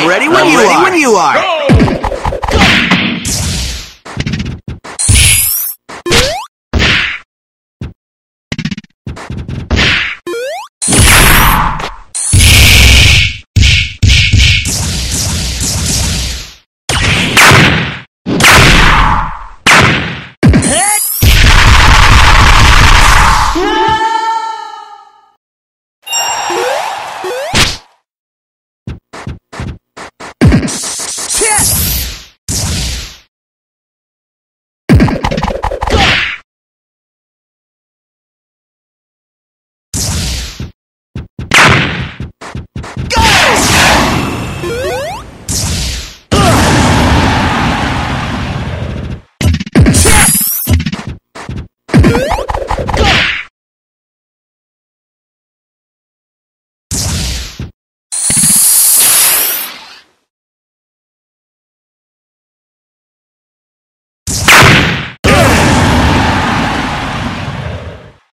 I'm ready when I'm you ready are. when you are.